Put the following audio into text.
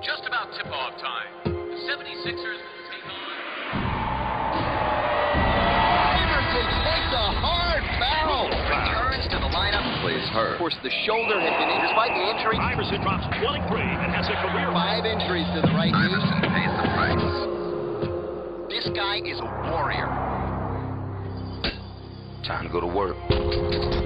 Just about tip-off time. The 76ers will take on... Iverson takes a hard foul. Returns to the lineup. Plays hurt. Of course, the shoulder had been injured despite the injury. Iverson drops 23 and has a career Five injuries to the right knee. Iverson pays the price. This guy is a warrior. Time to go to work.